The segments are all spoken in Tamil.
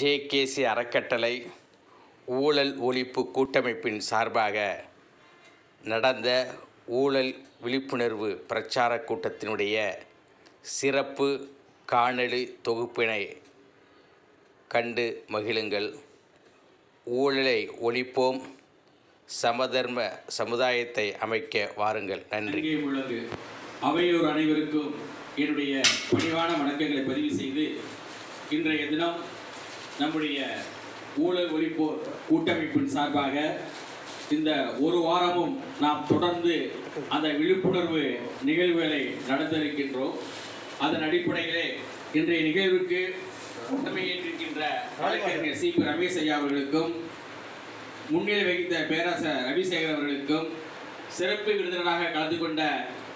ஜேகேசி அறக்கட்டளை ஊழல் ஒழிப்பு கூட்டமைப்பின் சார்பாக நடந்த ஊழல் விழிப்புணர்வு பிரச்சார கூட்டத்தினுடைய சிறப்பு காணொளி தொகுப்பினை கண்டு மகிழுங்கள். ஊழலை ஒழிப்போம். சமதர்ம சமுதாயத்தை அமைக்க வாருங்கள். நன்றி. உள்ளது. அவையோர் அனைவருக்கும் என்னுடைய பணிவான வணக்கங்களை பதிவு செய்து இன்றைய தினம் நம்முடைய ஊழல் ஒழிப்போர் கூட்டமைப்பின் சார்பாக இந்த ஒரு வாரமும் நாம் தொடர்ந்து அந்த விழிப்புணர்வு நிகழ்வுகளை நடத்திருக்கின்றோம். அதன் அடிப்படையிலே இன்றைய நிகழ்வுக்கு தலைமையேற்றிருக்கின்ற வழக்கறிஞர் சி பி ரமேஷ் ஐயா அவர்களுக்கும் முன்னிலை வகித்த பேராசர் ரவிசேகர் அவர்களுக்கும் சிறப்பு விருந்தினராக கலந்து கொண்ட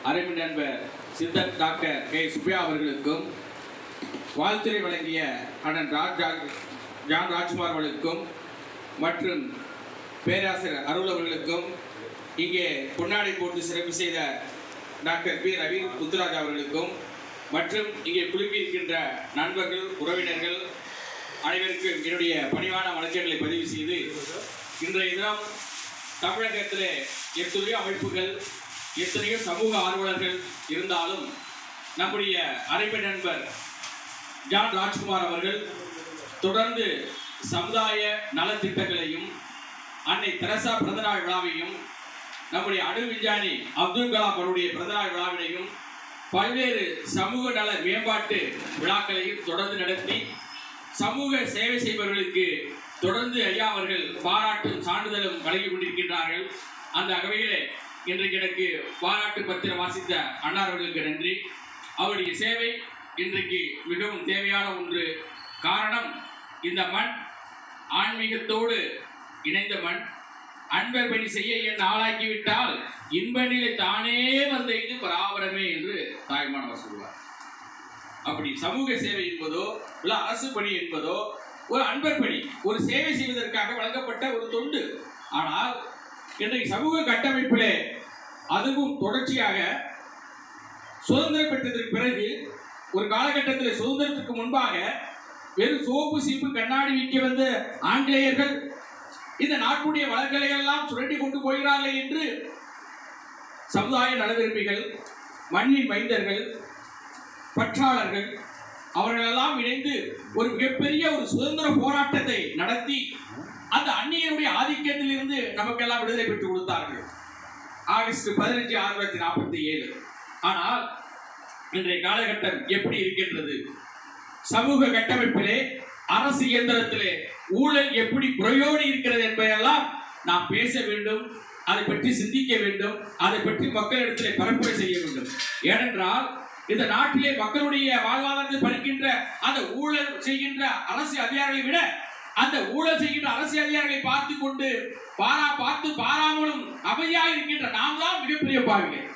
அருமை நண்பர் சித்தர் டாக்டர் கே. சுப்யா அவர்களுக்கும் வாழ்த்துறை வழங்கிய அண்ணன் ராஜ் ராஜ் ஜான் ராஜ்குமார் அவர்களுக்கும் மற்றும் பேராசிரியர் அருள் அவர்களுக்கும் இங்கே பொன்னாடை போட்டு சிறப்பு செய்த டாக்டர் பி. ரவி முத்துராஜ் அவர்களுக்கும் மற்றும் இங்கே குழுமியிருக்கின்ற நண்பர்கள் உறவினர்கள் அனைவருக்கும் என்னுடைய பணிவான வணக்கங்களை பதிவு செய்து இன்றைய தினம் தமிழகத்தில் எத்தனையோ அமைப்புகள் எத்தனையோ சமூக ஆர்வலர்கள் இருந்தாலும் நம்முடைய அரைப்பை நண்பர் ஜான் ராஜ்குமார் அவர்கள் தொடர்ந்து சமுதாய நலத்திட்டங்களையும் அன்னை தெரசா பிறந்தநாள் விழாவையும் நம்முடைய அணு விஞ்ஞானி அப்துல் கலாம் அவருடைய பிறந்தநாள் விழாவினையும் பல்வேறு சமூக நல மேம்பாட்டு விழாக்களையும் தொடர்ந்து நடத்தி சமூக சேவை செய்பவர்களுக்கு தொடர்ந்து ஐயா அவர்கள் பாராட்டும் சான்றிதழும் வழங்கி கொண்டிருக்கின்றார்கள். அந்த வகையிலே இன்றைக்கு எனக்கு பாராட்டு பத்திரம் வாசித்த அன்னார் அவர்களுக்கு நன்றி. அவருடைய சேவை இன்றைக்கு மிகவும் தேவையான ஒன்று. காரணம் இந்த மண் ஆன்மீகத்தோடு இணைந்த மண். அன்பர் பணி செய்ய என் ஆளாக்கிவிட்டால் இன்ப நிலை தானே வந்த இது பராபரமே என்று தாய்மானவர் சொல்வார் அப்படி சமூக சேவை என்பதோ இல்ல அரசு பணி என்பதோ ஒரு அன்பர் பணி ஒரு சேவை செய்வதற்காக வழங்கப்பட்ட ஒரு தொண்டு. ஆனால் இன்றைக்கு சமூக கட்டமைப்பிலே அதுவும் தொடர்ச்சியாக சுதந்திரம் பெற்றதற்கு பிறகு ஒரு காலகட்டத்தில் சுதந்திரத்துக்கு முன்பாக வெறும் சோப்பு சீப்பு கண்ணாடி விற்க வந்த ஆங்கிலேயர்கள் இந்த நாட்டுடைய வளங்களை எல்லாம் சுரண்டி கொண்டு போகிறார்கள் என்று சமுதாய நலவிரும்பிகள் மண்ணின் மைந்தர்கள் பற்றாளர்கள் அவர்களெல்லாம் இணைந்து ஒரு மிகப்பெரிய ஒரு சுதந்திர போராட்டத்தை நடத்தி அந்த அந்நியனுடைய ஆதிக்கத்தில் இருந்து நமக்கெல்லாம் விடுதலை பெற்று கொடுத்தார்கள். ஆகஸ்ட் பதினஞ்சு ஆயிரத்தி தொள்ளாயிரத்தி நாற்பத்தி ஏழு. ஆனால் இன்றைய காலகட்டம் எப்படி இருக்கின்றது? சமூக கட்டமைப்பிலே அரசு இயந்திரத்திலே ஊழல் எப்படி புறையோடி இருக்கிறது என்பதையெல்லாம் நாம் பேச வேண்டும் அதை பற்றி சிந்திக்க வேண்டும் அதை பற்றி மக்களிடத்திலே பரப்புரை செய்ய வேண்டும். ஏனென்றால் இந்த நாட்டிலே மக்களுடைய வாழ்வாதாரத்தை பறிக்கின்ற அந்த ஊழல் செய்கின்ற அரசு அதிகாரிகளை விட அந்த ஊழல் செய்கின்ற அரசு அதிகாரிகளை பார்த்து கொண்டு பாரா பார்த்து பாராமலும் அமைதியாக இருக்கின்ற நாம் தான் மிகப்பெரிய பாவிகள்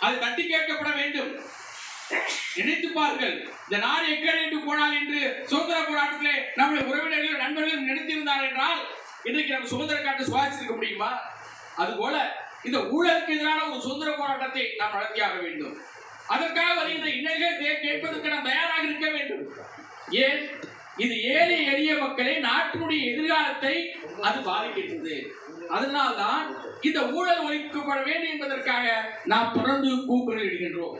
அது தட்டி கேட்கப்பட வேண்டும். நினைத்து பாருங்கள் இந்த நாடு நின்று போனால் என்று சுதந்திர போராட்டத்திலே நம்முடைய உறவினர்களும் நண்பர்களும் நினைத்திருந்தார் என்றால் இன்றைக்கு நம்ம சுதந்திர காட்டு சுவாசித்திருக்க முடியுமா? அதுபோல இந்த ஊழலுக்கு எதிரான ஒரு சுதந்திர போராட்டத்தை நாம் நடத்தியாக வேண்டும். அதற்காக வருகின்ற இன்னல்களை கேட்பதற்கு நாம் தயாராக இருக்க வேண்டும். ஏன்? இது ஏழை எளிய மக்களை நாட்டினுடைய எதிர்காலத்தை அது பாதிக்கின்றது. அதனால்தான் இந்த ஊழல் ஒழிக்கப்பட வேண்டும் என்பதற்காக நாம் தொடர்ந்து கூக்குரல் இடுகின்றோம்.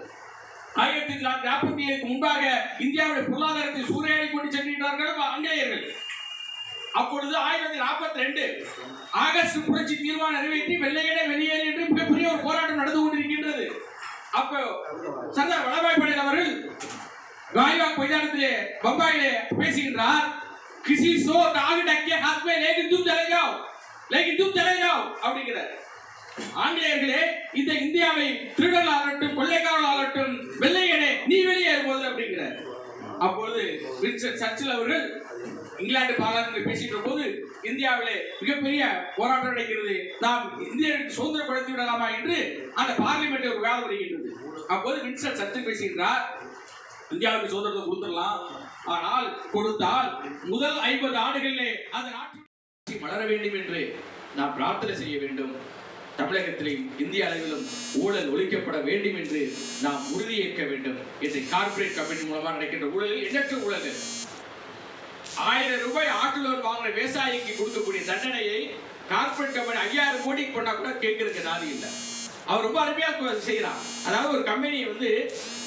ஆயிரத்தி தொள்ளாயிரத்தி நாற்பத்தி ஏழுக்கு முன்பாக இந்தியாவுடைய பொருளாதாரத்தை சூறையாடி கொண்டு சென்றிருந்தார்கள் ஆங்கிலேயர்கள் அப்பொழுது ஆயிரத்தி நாற்பத்தி ரெண்டு ஆகஸ்ட் புரட்சி தீர்மானம் நிறைவேற்றி வெள்ளையனே வெளியேறு என்று மிகப்பெரிய ஒரு போராட்டம் நடந்து கொண்டிருக்கின்றது. அப்போ சர்தார் வல்லபாய் படேல் அவர்கள் ராய்வாக் மைதானத்திலே பம்பாயிலே பேசுகின்றார் கிசி சோ நாகு டக்கிய ஹாத்மே லேகின் தும் ஜலகாவ் நெகட்டிவ் தலைராவ் அப்படிங்கிறார். ஆங்கிலேயர்களே இந்த இந்தியாவை திருடன் ஆகட்டும் கொள்ளைக்காரன் ஆகட்டும் வெள்ளையனே நீ வெளியேறு போது அப்படிங்கிறார். அப்பொழுது ரிச்சர்ட் சர்ச்சில் அவர்கள் இங்கிலாந்து பாராளுமன்ற பேசுகிற போது இந்தியாவிலே மிகப்பெரிய போராட்டம் நடக்கிறது. நாம் இந்தியர்களுக்கு சுதந்திரப்படுத்தி விடலாமா என்று அந்த பார்லிமெண்ட் ஒரு வேலை வருகின்றது அப்போது வின்சர் சர்ச்சில் பேசுகின்றார். இந்தியாவுக்கு சுதந்திரத்தை கொடுத்துடலாம். ஆனால் கொடுத்தால் முதல் ஐம்பது ஆண்டுகளிலே அந்த நாட்டு வளர வேண்டும் என்று நாம் பிரார்த்தனை செய்ய வேண்டும். தமிழகத்திலும் இந்திய அளவிலும் ஊழல் ஒழிக்கப்பட வேண்டும் என்று நாம் உறுதியேற்க வேண்டும். இன்றைக்கு கார்ப்பரேட் கம்பெனி மூலமாக நடக்கின்ற ஊழலில் எண்ணற்ற ஊழல்கள். ஆயிரம் ரூபாய் ஆட்டுலோர் வாங்கின விவசாயிக்கு கொடுக்கக்கூடிய தண்டனையை கார்பரேட் கம்பெனி ஐயாயிரம் கோடிக்கு போனா கூட கேட்கறதுக்கு நாதி இல்லை. அவர் ரொம்ப அருமையாக செய்யறான். அதாவது ஒரு கம்பெனியை வந்து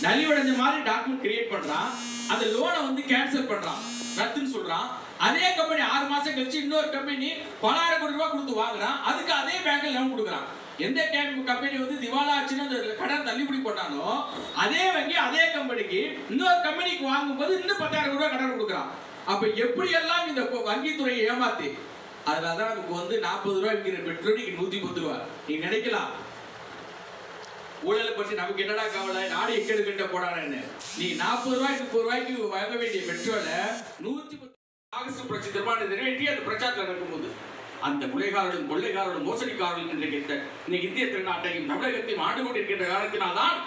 நலிவடைஞ்ச மாதிரி டாக்குமெண்ட் கிரியேட் பண்றான். அந்த லோனை வந்து கேன்சல் பண்றான். ரத்துன்னு சொல்றான். அதே கம்பெனி ஆறு மாசம் கழிச்சு இன்னொரு கம்பெனி பலாயிரம் கோடி ரூபாய் கொடுத்து வாங்குறான். அதுக்கு அதே பேங்க்ல லோன் கொடுக்குறான். எந்த கம்பெனி வந்து திவாலா ஆச்சுன்னு அந்த கடன் தள்ளுபடி பண்ணானோ அதே வங்கி அதே கம்பெனிக்கு இன்னொரு கம்பெனிக்கு வாங்கும்போது இன்னும் பத்தாயிரம் ரூபாய் கடன் கொடுக்குறான். அப்ப எப்படி எல்லாம் இந்த வங்கித்துறையை ஏமாத்தி? அதனாலதான் நமக்கு வந்து நாற்பது ரூபாய் விற்கிற பெட்ரோல் இன்னைக்கு நூத்தி பத்து ரூபாய். நீ நினைக்கலாம். ஊழலை பற்றி நமக்கு என்னடா கவலை? நாடு எக்கெடுக்கிட்ட கட்ட நீ நாற்பது ரூபாய்க்கு முப்பது ரூபாய்க்கு வாங்க வேண்டிய பெட்ரோலை நூத்தி பத்து ஆகஸ்ட் புரட்சி தீர்மானம் நிறைவேற்றி அந்த பிரச்சாரத்தில் நடக்கும்போது அந்த கொள்ளைக்காரர்களும் கொள்ளைக்காரர்களும் மோசடிக்காரர்களும் இன்றைக்கு இன்னைக்கு இந்திய திருநாட்டையும் தமிழகத்தையும் ஆண்டு கொண்டிருக்கின்ற காரணத்தினால்தான்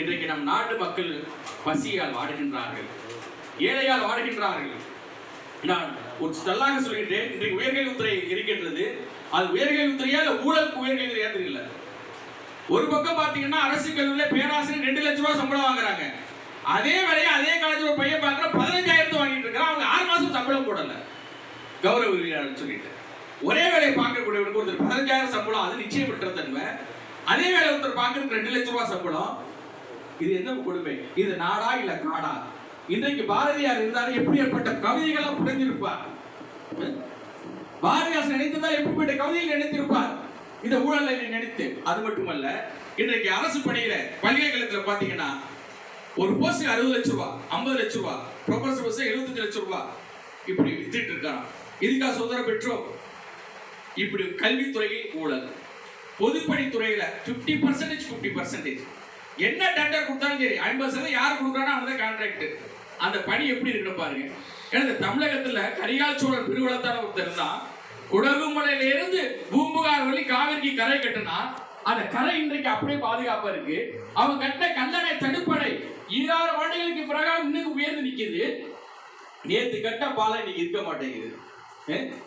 இன்றைக்கு நம் நாட்டு மக்கள் பசியால் வாடுகின்றார்கள். ஏழையால் வாடுகின்றார்கள். நான் ஒரு தள்ளாக சொல்கின்றேன். இன்றைக்கு உயர்கல்வித்துறை இருக்கின்றது. அது உயர்கல்வித்துறையா இல்ல ஊழலுக்கு உயர்கல்வித்துறையா தெரியல. ஒரு பக்கம் பாத்தீங்கன்னா அரசு கல்வியில் பேராசிரியர் ரெண்டு லட்சம் ரூபாய் சம்பளம் வாங்குறாங்க. அதே வேலையை அதே காலேஜ் ஒரு பையன் பார்க்குற பதினஞ்சாயிரத்து வாங்கிட்டு இருக்கிறான் அவங்க ஆறு மாசம் சம்பளம் போடல. கௌரவ விருதியாளர் சொல்லிட்டு. ஒரே வேலையை பார்க்கக்கூடியவனுக்கு ஒருத்தர் பதினஞ்சாயிரம் சம்பளம் அது நிச்சயம் விட்டுற தன்மை. அதே வேலை ஒருத்தர் பார்க்கறதுக்கு ரெண்டு லட்ச ரூபா சம்பளம். இது என்ன கொடுமை? இது நாடா இல்ல காடா? இன்றைக்கு பாரதியார் இருந்தாலும் எப்படிப்பட்ட கவிதைகள்லாம் புரிஞ்சிருப்பார் பாரதியார் நினைத்ததா எப்படிப்பட்ட கவிதைகள் நினைத்திருப்பார்? இந்த ஊழலை நினைத்து அது மட்டுமல்ல இன்றைக்கு அரசு பணியில பல்கலைக்கழகத்துல பாத்தீங்கன்னா ஒரு போஸ்ட் அறுபது லட்ச ரூபா ஐம்பது லட்ச ரூபா ப்ரொஃபசர் போஸ்ட் எழுபத்தஞ்சு லட்ச ரூபா இப்படி வித்துட்டு இருக்கான் இதுக்கா சுதந்திரம் பெற்றோம். இப்படி கல்வித்துறையில் ஊழல். பொதுப்பணித்துறையில 50% பர்சன்டேஜ் ஃபிஃப்டி பர்சன்டேஜ் என்ன டெண்டர் கொடுத்தாலும் சரி ஐம்பது சதவீதம் யார் கொடுக்குறானோ அவன் கான்ட்ராக்ட் அந்த பணி எப்படி இருக்குன்னு பாருங்க. ஏன்னா இந்த தமிழகத்துல கரிகால் சோழர் பெருவளத்தான ஒருத்தர் தான் குடகுமலையில இருந்து பூம்புகார் வழி காவிரிக்கு கரை கட்டினா அந்த கரை இன்றைக்கு அப்படியே பாதுகாப்பா இருக்கு. அவன் கட்டின கல்லணை தடுப்படை ஈராறு ஆண்டுகளுக்கு பிறகு இன்னும் உயர்ந்து நிற்கிது. நேற்று கட்ட பாலம் இன்னைக்கு இருக்க மாட்டேங்குது.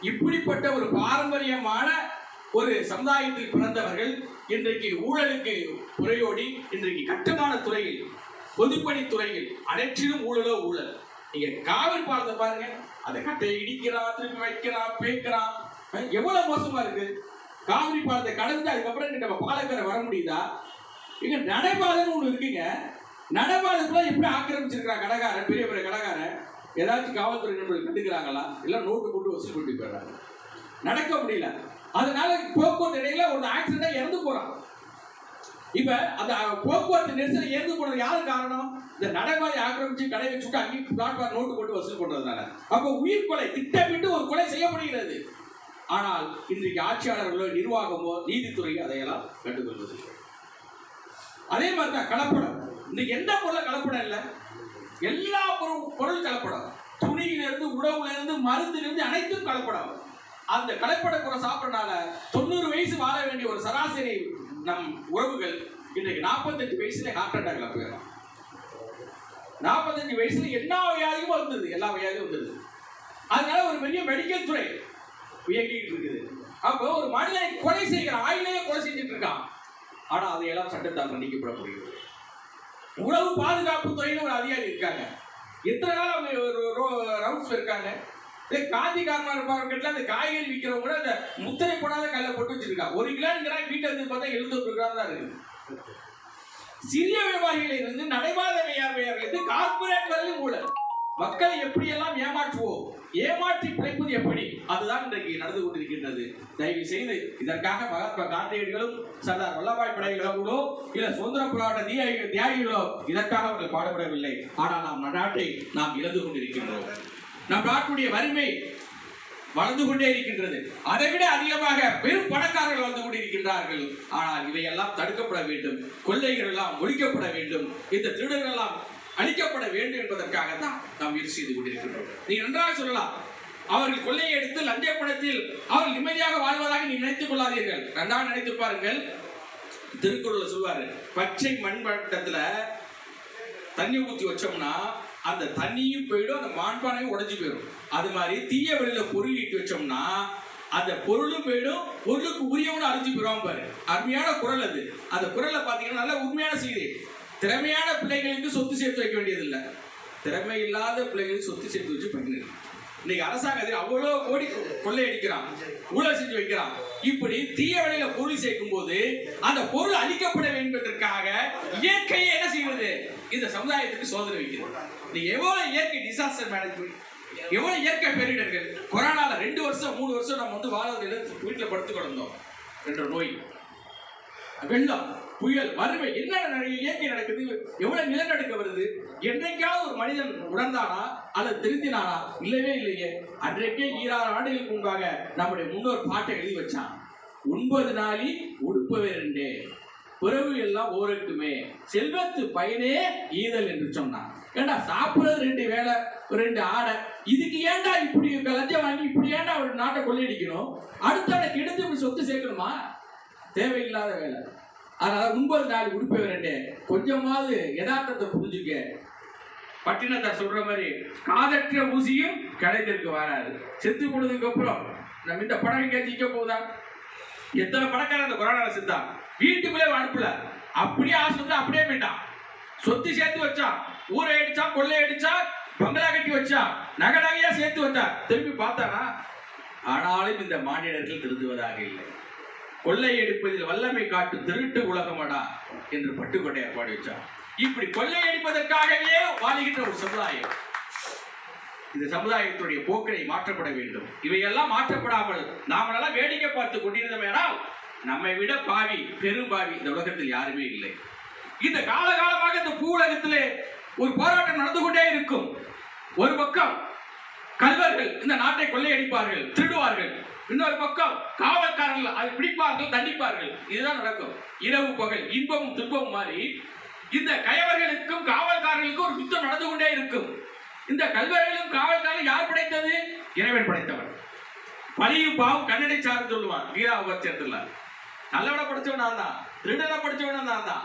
இப்படிப்பட்ட ஒரு பாரம்பரியமான ஒரு சமுதாயத்தில் பிறந்தவர்கள் இன்றைக்கு ஊழலுக்கு உரையோடி இன்றைக்கு கட்டுமான துறையில் பொதுப்பணி துறையில் அனைற்றிலும் ஊழலோ ஊழல். நீங்க காவிரி பாலத்தை பாருங்க. அதை கட்டையை இடிக்கிறான் திருப்பி வைக்கிறான் பேக்கிறான் எவ்வளவு மோசமா இருக்கு. காவிரி பாலத்தை கடந்து அதுக்கப்புறம் நம்ம பாலக்கரை வர முடியுதா? இங்க நடைபாதைன்னு ஒண்ணு இருக்குங்க. நடைபாதைக்குள்ள எப்படி ஆக்கிரமிச்சிருக்கிறான் கடைக்காரன் பெரிய பெரிய கடைக்காரன். ஏதாச்சும் காவல்துறை நண்பர்கள் கண்டுக்கிறாங்களா? இல்ல நோட்டு போட்டு வசூல் பண்ணி போயிடுறாங்க. நடக்க முடியல. அதனால போக்குவரத்து இடையில ஒரு ஆக்சிடென்டா இறந்து போறான். இப்ப அந்த போக்குவரத்து நெரிசல் இறந்து போனது யாரு காரணம்? இந்த நடைபாதை ஆக்கிரமிச்சு கடை வச்சுட்டு அங்கேயும் பிளாட்பார் நோட்டு போட்டு வசூல் பண்றதுனால. அப்ப உயிர் கொலை திட்டமிட்டு ஒரு கொலை செய்யப்படுகிறது ஆனால் இன்றைக்கு ஆட்சியாளர்களோ நிர்வாகமோ நீதித்துறை அதையெல்லாம் கண்டுகொள்வது அதே மாதிரி தான் கலப்படம் இன்னைக்கு எந்த பொருளை கலப்படம் இல்லை? எல்லா பொருள் பொருள் கலப்படம். துணியிலிருந்து உணவுலேருந்து மருந்துலேருந்து அனைத்தும் கலப்படம். அந்த கலப்படக்குறை சாப்பிட்றனால தொண்ணூறு வயசு வாழ வேண்டிய ஒரு சராசரி நம் உறவுகள் இன்றைக்கு நாற்பத்தஞ்சு வயசுல ஹார்ட் அட்டாக்ல போயிடும் நாற்பத்தஞ்சு வயசுல எல்லா வியாதியும் வந்தது எல்லா வியாதியும் வந்தது அதனால ஒரு பெரிய மெடிக்கல் துறை இயங்கிட்டு இருக்குது. அப்போ ஒரு மனிதனை கொலை செய்கிற ஆயிலேயே கொலை செஞ்சுட்டு இருக்கான். ஆனா அதையெல்லாம் சட்டத்தால் மன்னிக்கப்பட முடியும் உணவு பாதுகாப்பு துறையில ஒரு அதிகாரி இருக்காங்க. எத்தனை நாள் அவங்க ஒரு ரவுண்ட்ஸ் இருக்காங்க? இதே காந்தி காரமா இருப்பாங்க அந்த காய்கறி விற்கிறவங்க கூட அந்த முத்திரை போடாத கையில் போட்டு வச்சிருக்காங்க ஒரு கிலோங்கிறா வீட்டை வந்து பார்த்தா எழுபத்தொரு கிராம் தான் இருக்குது சிறிய வியாபாரிகளில் இருந்து நடைபாத வியாபாரிகள் கார்பரேட் வரையிலும் ஊழல். மக்களை எப்படியெல்லாம் ஏமாற்றுவோம்? ஏமாற்றி பிழைப்பது எப்படி? அதுதான் இன்றைக்கு நடந்து கொண்டிருக்கின்றது. தயவு செய்து இதற்காக மகாத்மா காந்தியடிகளும் சர்தார் வல்லபாய் படைகளோ இல்ல சுதந்திர போராட்ட தியாகி தியாகிகளோ இதற்காக அவர்கள் பாடுபடவில்லை. ஆனால் நாம் நாட்டை நாம் இழந்து கொண்டிருக்கின்றோம். நம் நாட்டுடைய வறுமை வளர்ந்து கொண்டே இருக்கின்றது. அதை விட அதிகமாக பெரும் பணக்காரர்கள் வந்து கொண்டிருக்கின்றார்கள். ஆனால் இவையெல்லாம் தடுக்கப்பட வேண்டும். கொள்ளைகள் எல்லாம் ஒழிக்கப்பட வேண்டும். இந்த திருடர்கள் எல்லாம் அழிக்கப்பட வேண்டும் என்பதற்காக தான் நாம் முயற்சி செய்து கொண்டிருக்கிறோம் நீ நன்றாக சொல்லலாம். அவர்கள் கொள்ளையை எடுத்து லஞ்ச பணத்தில் அவர்கள் நிம்மதியாக வாழ்வதாக நீ நினைத்துக் கொள்ளாதீர்கள். நன்றாக நினைத்து பாருங்கள். திருக்குறள் சொல்வாரு பச்சை மண்பட்டத்துல தண்ணி ஊற்றி வச்சோம்னா அந்த தண்ணியும் போயிடும் அந்த மாண்பானையும் உடஞ்சி போயிடும். அது மாதிரி தீய வழியில பொருள் ஈட்டி வச்சோம்னா அந்த பொருளும் போயிடும் பொருளுக்கு உரியவனும் அழிஞ்சு போயிடும் பாரு. அருமையான குரல் அது. அந்த குரலை பார்த்தீங்கன்னா நல்ல உண்மையான செய்தி. திறமையான பிள்ளைகளுக்கு சொத்து சேர்த்து வைக்க வேண்டியதில்லை. திறமை இல்லாத பிள்ளைகளுக்கு சொத்து சேர்த்து வச்சு பண்ணிருக்கு இன்னைக்கு அரசாங்கத்தில் அவ்வளோ கோடி கொள்ளையடிக்கிறான் ஊழல் செஞ்சு வைக்கிறான். இப்படி தீய வழியில பொருள் சேர்க்கும் போது அந்த பொருள் அழிக்கப்பட வேண்டும் என்பதற்காக இயற்கையை என்ன செய்வது? இந்த சமுதாயத்துக்கு சோதனை வைக்கிறது. நீ எவ்வளவு இயற்கை டிசாஸ்டர் மேனேஜ்மெண்ட் எவ்வளவு இயற்கை பேரிடர்கள்? கொரோனால ரெண்டு வருஷம் மூணு வருஷம் நம்ம வந்து வாழ்வதில் வீட்டில் படுத்து கிடந்தோம். என்ற நோய். வெள்ளம். புயல் வறுமை என்ன இயற்கை நடக்குது எவ்வளவு நிலநடுக்கம் வருது? என்றைக்காவது ஒரு மனிதன் உணர்ந்தானா? அல்லது திருந்தினானா இல்லவே இல்லையே. அன்றைக்கே ஈராறு ஆண்டுகளுக்கு முன்பாக நம்முடைய முன்னோர் பாட்டை எழுதி வச்சான். ஒன்பது நாளி உடுப்பவே ரெண்டே. பிறகு எல்லாம் ஓரட்டுமே செல்வத்து பயனே ஈதல் என்று சொன்னான். ஏண்டா சாப்பிடுறது ரெண்டு வேலை ரெண்டு ஆடை. இதுக்கு ஏண்டா இப்படி லஞ்சம் வாங்கி இப்படி ஏன்டா ஒரு நாட்டை கொள்ளையடிக்கணும்? அடுத்த கெடுத்து இப்படி சொத்து சேர்க்கணுமா? தேவையில்லாத வேலை. அதனால ஒன்பது நாள் உடுப்பை வரண்டே கொஞ்சமாவது யதார்த்தத்தை புரிஞ்சுக்க பட்டினத்தை சொல்ற மாதிரி காதற்ற ஊசியும் கிடைத்திருக்கு வராது. செத்து போனதுக்கு அப்புறம் நம்ம இந்த படம் எங்கேயா சிக்க போகுதா? எத்தனை படக்காரன் அந்த கொரோனால செத்தான் வீட்டுக்குள்ளே அனுப்பல. அப்படியே ஆஸ்பத்திரி அப்படியே போயிட்டான். சொத்து சேர்த்து வச்சான் ஊரை அடிச்சா கொள்ளை அடிச்சா பங்களா கட்டி வச்சான் நகை நகையா சேர்த்து வச்சா திரும்பி பார்த்தானா? ஆனாலும் இந்த மாநிலத்தில் திருந்துவதாக இல்லை. கொள்ளையடிப்பதில் வல்லமை காட்டு திருட்டு உலகமடா என்று பட்டுக்கோட்டையார் பாடி வச்சார் இப்படி கொள்ளையடிப்பதற்காகவே வாழுகின்ற ஒரு சமுதாயம். இந்த சமுதாயத்துடைய போக்கரை மாற்றப்பட வேண்டும். இவையெல்லாம் மாற்றப்படாமல் நாமெல்லாம் வேடிக்கை பார்த்து கொண்டிருந்தோமேனால் நம்மை விட பாவி பெரும் பாவி இந்த உலகத்தில் யாருமே இல்லை. இந்த காலகாலமாக இந்த பூ உலகத்திலே ஒரு போராட்டம் நடந்து கொண்டே இருக்கும். ஒரு பக்கம் கல்வர்கள் இந்த நாட்டை கொள்ளையடிப்பார்கள் திருடுவார்கள். இன்னொரு பக்கம் காவல்காரர்கள் அதை பிடிப்பார்கள் தண்டிப்பார்கள். இதுதான் நடக்கும். இரவு பகல் இன்பமும் துன்பமும் மாறி இந்த கயவர்களுக்கும் காவல்காரர்களுக்கும் ஒரு யுத்தம் நடந்து கொண்டே இருக்கும். இந்த கல்வர்களும் காவல்காரர்கள் யார் படைத்தது? இறைவன் படைத்தவர் பழியும் பாவம் கண்ணடை சார்ந்து சொல்லுவான். வீரா உபச்சேர்த்துல நல்லவனை படிச்சவன் நான் தான். திருடனை படிச்சவன் நான் தான்.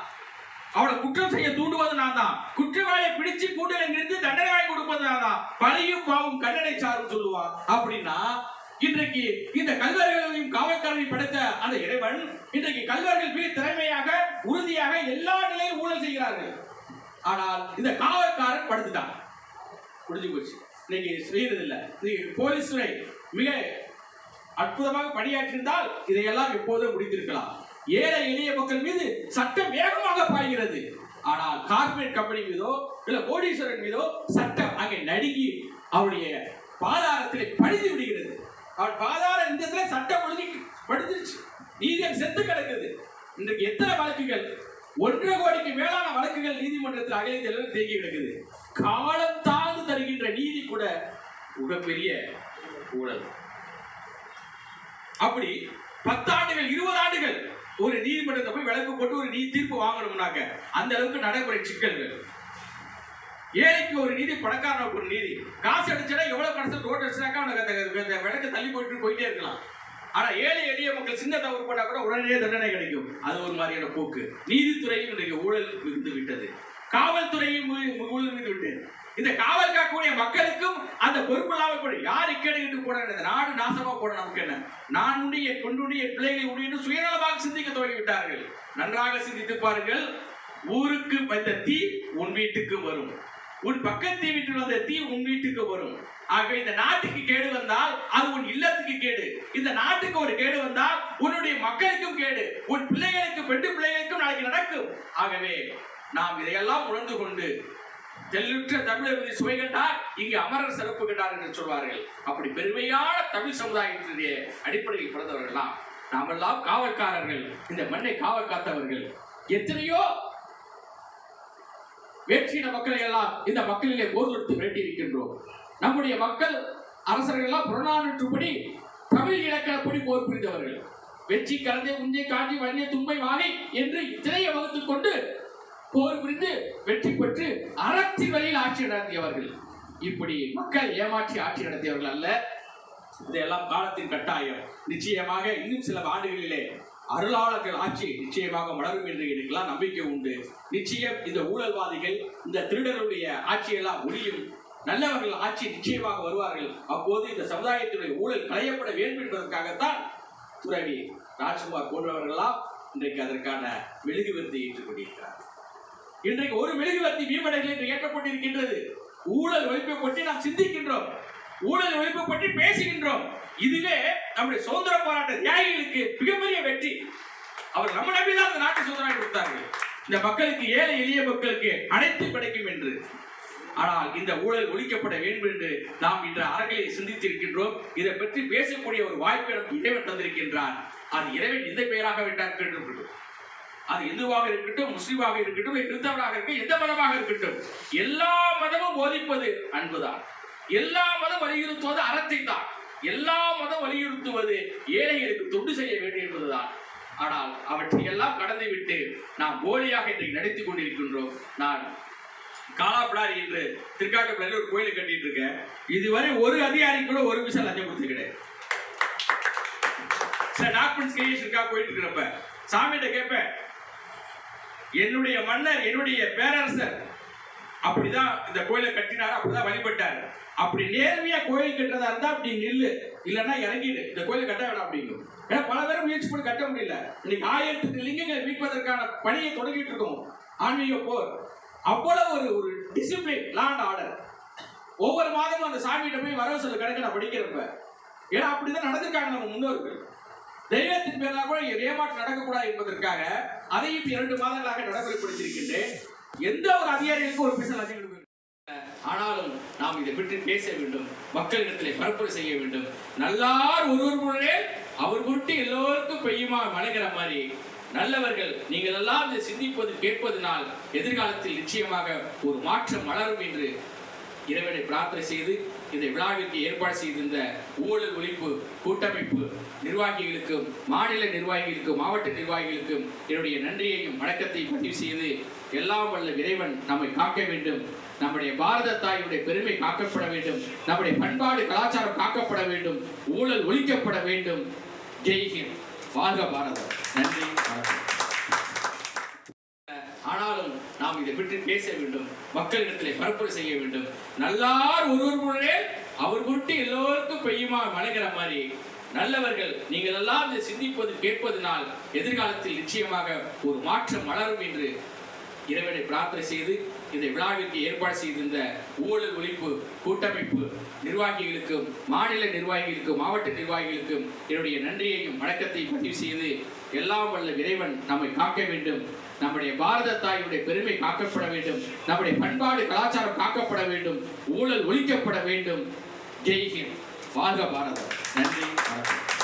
அவளை குற்றம் செய்ய தூண்டுவது நான் தான். குற்றவாளியை பிடிச்சு கூட்டல நிறுத்தி தண்டனை வாங்கி கொடுப்பது நான் தான். பழியும் பாவம் கண்ணடை சார்ந்து சொல்லுவான். அப்படின்னா இன்றைக்கு இந்த கல்வர்களையும் காவல்காரரையும் படைத்த அந்த இறைவன் இன்றைக்கு கல்வர்கள் மிக திறமையாக உறுதியாக எல்லா நிலையும் ஊழல் செய்கிறார்கள். ஆனால் இந்த காவல்காரன் படுத்துட்டான். முடிஞ்சு போச்சு. இன்னைக்கு செய்யறது இல்லை. இன்னைக்கு போலீஸ் துறை மிக அற்புதமாக பணியாற்றியிருந்தால் இதையெல்லாம் எப்போதும் முடித்திருக்கலாம். ஏழை எளிய மக்கள் மீது சட்டம் வேகமாக பாய்கிறது. ஆனால் கார்பரேட் கம்பெனி மீதோ இல்ல கோடீஸ்வரன் மீதோ சட்டம் அங்கே நடுங்கி அவருடைய பாதாரத்திலே படிந்து விடுகிறது. பாதார இந்த சட்டம் ஒழுங்கி படுத்துருச்சு. நீதியம் செத்து கிடக்குது. இன்றைக்கு எத்தனை வழக்குகள்? ஒன்றரை கோடிக்கு மேலான வழக்குகள் நீதிமன்றத்தில் அகில தேங்கி கிடக்குது. காலம் தாழ்ந்து தருகின்ற நீதி கூட மிகப்பெரிய ஊழல். அப்படி பத்தாண்டுகள் இருபது ஆண்டுகள் ஒரு நீதிமன்றத்தை போய் விளக்கு போட்டு ஒரு நீ தீர்ப்பு வாங்கணும்னாக்க அந்த அளவுக்கு நடைமுறை சிக்கல்கள். ஏழைக்கு ஒரு நீதி பணக்காரனுக்கு ஒரு நீதி. காசு அடிச்சா எவ்வளவு கடைசி ரோட் அடிச்சாக்கா அவனுக்கு அந்த விளக்கு தள்ளி போயிட்டு போயிட்டே இருக்கலாம். ஆனா ஏழை எளிய மக்கள் சின்ன தவறு போட்டா கூட உடனே தண்டனை கிடைக்கும். அது ஒரு மாதிரியான போக்கு. நீதித்துறையும் இன்றைக்கு ஊழல் இருந்து விட்டது. காவல்துறையும் ஊழல் இருந்து விட்டது. இந்த காவல் காக்கக்கூடிய மக்களுக்கும் அந்த பொறுப்பு இல்லாமல் போய் யார் இக்கடையிட்டு போட நாடு நாசமா போட நமக்கு என்ன? நான் உடைய கொண்டுடைய பிள்ளைகள் உடைய சுயநலமாக சிந்திக்க தொடங்கிவிட்டார்கள். நன்றாக சிந்தித்து பாருங்கள். ஊருக்கு வந்த தீ உன் வீட்டுக்கு வரும். உன் பக்கத்து வீட்டில் வந்த தீ உன் வீட்டுக்கு வரும். ஆகவே இந்த நாட்டுக்கு கேடு வந்தால் அது உன் இல்லத்துக்கு கேடு. இந்த நாட்டுக்கு ஒரு கேடு வந்தால் உன்னுடைய மக்களுக்கும் கேடு. உன் பிள்ளைகளுக்கும் பெண்டு பிள்ளைகளுக்கும் நாளைக்கு நடக்கும். ஆகவே நாம் இதையெல்லாம் உணர்ந்து கொண்டு தெல்லுற்ற தமிழர் சுவை கண்டார் இங்கு அமரர் சிறப்பு கண்டார் என்று சொல்வார்கள். அப்படி பெருமையான தமிழ் சமுதாயத்தினுடைய அடிப்படையில் பிறந்தவர்களாம் நாமெல்லாம் காவல்காரர்கள் இந்த மண்ணை காவல் காத்தவர்கள். எத்தனையோ வேற்றின மக்களை எல்லாம் இந்த மக்களிலே போர் தொடுத்து விரட்டி இருக்கின்றோம் நம்முடைய மக்கள் அரசர்கள் எல்லாம் புறநானூற்றுப்படி தமிழ் இலக்கணப்படி போர் புரிந்தவர்கள். வெற்றி கலந்தே உஞ்சை காஞ்சி வன்னிய தும்பை வாகை என்று இத்தனையை வகுத்துக் கொண்டு போர் புரிந்து வெற்றி பெற்று அறத்தின் வழியில் ஆட்சி நடத்தியவர்கள். இப்படி மக்கள் ஏமாற்றி ஆட்சி நடத்தியவர்கள் அல்ல. இதெல்லாம் காலத்தின் கட்டாயம். நிச்சயமாக இன்னும் சில ஆண்டுகளிலே அருளாளர்கள் ஆட்சி நிச்சயமாக மலரும் என்று எனக்கெல்லாம் நம்பிக்கை உண்டு. நிச்சயம் இந்த ஊழல்வாதிகள் இந்த திருடருடைய ஆட்சியெல்லாம் ஒழியும். நல்லவர்கள் ஆட்சி நிச்சயமாக வருவார்கள். அப்போது இந்த சமுதாயத்துடைய ஊழல் களையப்பட வேண்டும் என்பதற்காகத்தான் துறவி ராஜ்குமார் போன்றவர்களெல்லாம் இன்றைக்கு அதற்கான மெழுகுவர்த்தி ஏற்றுக் கொண்டிருக்கிறார் இன்றைக்கு ஒரு மெழுகுவர்த்தி வீமடைகள் என்று ஏற்றப்பட்டிருக்கின்றது. ஊழல் ஒழிப்பை பற்றி நாம் சிந்திக்கின்றோம். ஊழல் ஒழிப்பை பற்றி பேசுகின்றோம். இதுவே நம்முடைய சுதந்திர போராட்ட தியாகிகளுக்கு மிகப்பெரிய வெற்றி. அவர் நம்ம நம்பிதான் அந்த நாட்டு சுதந்திரம் கொடுத்தார்கள். இந்த மக்களுக்கு ஏழை எளிய மக்களுக்கு அனைத்து கிடைக்கும் என்று. ஆனால் இந்த ஊழல் ஒழிக்கப்பட வேண்டும் என்று நாம் இன்று அரங்கிலே சிந்தித்திருக்கின்றோம். இதை பற்றி பேசக்கூடிய ஒரு வாய்ப்பை நமக்கு இறைவன் தந்திருக்கின்றார். அது இறைவன் எந்த பெயராக விட்டார் இருக்கட்டும். அது இந்துவாக இருக்கட்டும் முஸ்லீமாக இருக்கட்டும் இல்லை கிறிஸ்தவராக இருக்கட்டும் எந்த மதமாக இருக்கட்டும். எல்லா மதமும் போதிப்பது அன்புதான். எல்லா மதம் வலியுறுத்துவது அறத்தை தான் எல்லா மதம் வலியுறுத்துவது ஏழைகளுக்கு தொண்டு செய்ய வேண்டும் என்பதுதான். ஆனால் அவற்றையெல்லாம் கடந்து விட்டு நாம் போலியாக இன்றைக்கு நடித்துக் கொண்டிருக்கின்றோம். நான் காலாப்பிடாரி என்று திருக்காட்டுப்பள்ளியில் ஒரு கோயிலை கட்டிட்டு இருக்கேன் இதுவரை ஒரு அதிகாரி கூட ஒரு விஷயம் லஞ்சம் கொடுத்து கிடையாது சில டாக்குமெண்ட்ஸ் கிரியேஷனுக்காக போயிட்டு இருக்கிறப்ப சாமிகிட்ட கேட்பேன். என்னுடைய மன்னர் என்னுடைய பேரரசர் அப்படிதான் இந்த கோயிலை கட்டினார் அப்படிதான் வழிபட்டார். அப்படி நேர்மையா கோயில் கட்டுறதா இருந்தா அப்படி நில்லு. இல்லைன்னா இறங்கிடு இந்த கோயிலை கட்ட வேணாம் அப்படிங்கும் ஏன்னா பல பேரும் முயற்சி பண்ணி கட்ட முடியல. இன்னைக்கு ஆயிரத்தி லிங்கங்களை மீட்பதற்கான பணியை தொடங்கிட்டு இருக்கோம். ஆன்மீக போர். அவ்வளவு ஒரு ஒரு டிசிப்ளின் லாண்ட் ஆர்டர் ஒவ்வொரு மாதமும் அந்த சாமிகிட்ட போய் வரவு சொல்ல கணக்கு நான் படிக்கிறப்ப. ஏன்னா அப்படிதான் நடந்திருக்காங்க நம்ம முன்னோர்கள். தெய்வத்தின் பேர்ல கூட ஏமாற்றம் நடக்கக்கூடாது என்பதற்காக அதையும் இரண்டு மாதங்களாக நடைமுறைப்படுத்தியிருக்கின்றேன். எந்த ஒரு அதிகாரிகளுக்கும் ஒரு பிசல் அதிகம் ஆனாலும் நாம் இதை பற்றி பேச வேண்டும் மக்களிடத்திலே பரப்புரை செய்ய வேண்டும். நல்லார் ஒருவர் முன்னே அவர் பொருட்டு எல்லோருக்கும் பெய்யுமா மலைகிற மாதிரி. நல்லவர்கள் நீங்கள் எல்லாம் இதை சிந்திப்பது கேட்பதனால் எதிர்காலத்தில் நிச்சயமாக ஒரு மாற்றம் மலரும் என்று இறைவனை பிரார்த்தனை செய்து இந்த விழாவிற்கு ஏற்பாடு செய்திருந்த ஊழல் ஒழிப்பு கூட்டமைப்பு நிர்வாகிகளுக்கும் மாநில நிர்வாகிகளுக்கும் மாவட்ட நிர்வாகிகளுக்கும் என்னுடைய நன்றியையும் வணக்கத்தையும் பதிவு செய்து எல்லாம் வல்ல இறைவன் நம்மை காக்க வேண்டும். நம்முடைய பாரத தாயுடைய பெருமை காக்கப்பட வேண்டும். நம்முடைய பண்பாடு கலாச்சாரம் காக்கப்பட வேண்டும். ஊழல் ஒழிக்கப்பட வேண்டும். ஜெய்ஹிந்த் வாழ்க பாரதம். நன்றி ஆனாலும் நாம் இதை பற்றி பேச வேண்டும். மக்களிடத்திலே பரப்புரை செய்ய வேண்டும். நல்லார் ஒருவர் முன்னே அவர் பொருட்டு எல்லோருக்கும் பெய்யுமா மலைகிற மாதிரி. நல்லவர்கள் நீங்கள் எல்லாம் இதை சிந்திப்பது கேட்பதனால் எதிர்காலத்தில் நிச்சயமாக ஒரு மாற்றம் மலரும் என்று இறைவனை பிரார்த்தனை செய்து இந்த விழாவிற்கு ஏற்பாடு செய்திருந்த ஊழல் ஒழிப்பு கூட்டமைப்பு நிர்வாகிகளுக்கும் மாநில நிர்வாகிகளுக்கும் மாவட்ட நிர்வாகிகளுக்கும் என்னுடைய நன்றியையும் வணக்கத்தையும் பதிவு செய்து எல்லாம் வல்ல இறைவன் நம்மை காக்க வேண்டும். நம்முடைய பாரத தாயுடைய பெருமை காக்கப்பட வேண்டும். நம்முடைய பண்பாடு கலாச்சாரம் காக்கப்பட வேண்டும். ஊழல் ஒழிக்கப்பட வேண்டும். ஜெய்ஹிந்த் வாழ்க பாரதம். நன்றி வணக்கம்.